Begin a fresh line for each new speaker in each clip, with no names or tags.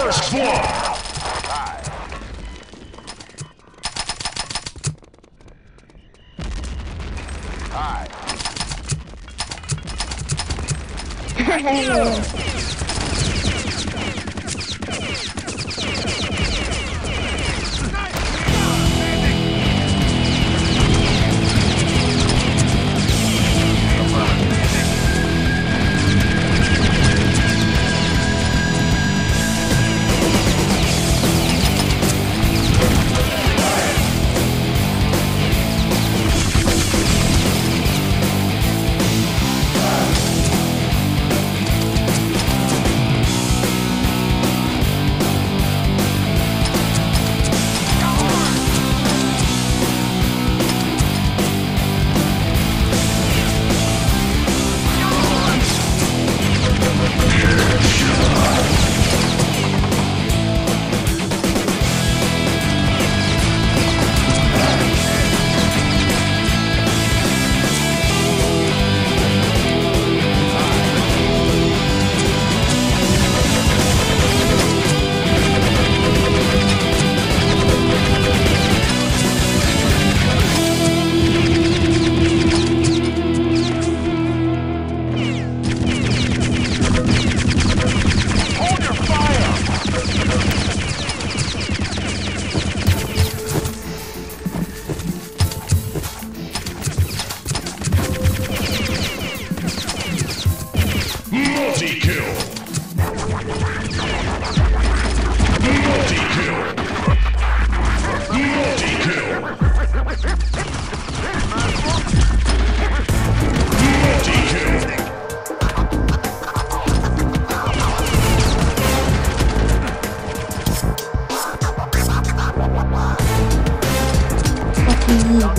First blood! Hi. Hi.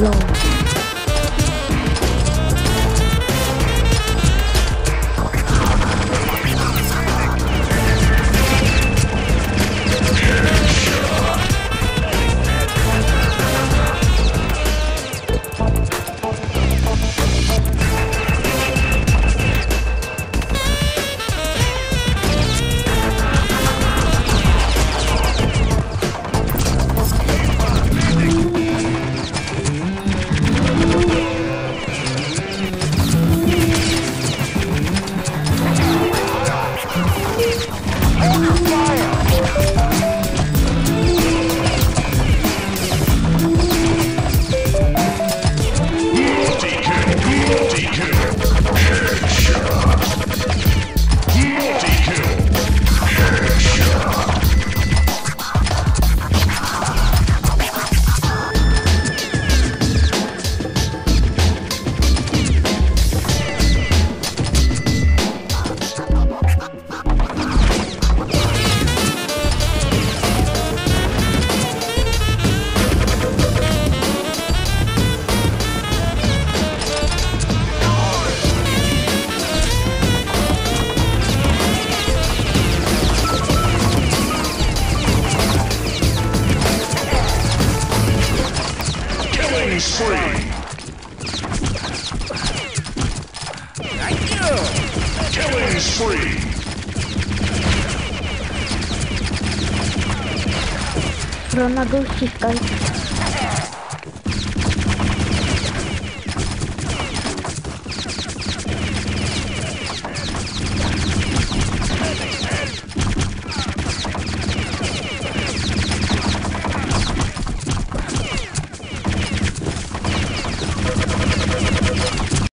漏。Killing spree. Killing spree.
Про нагрузки скажет.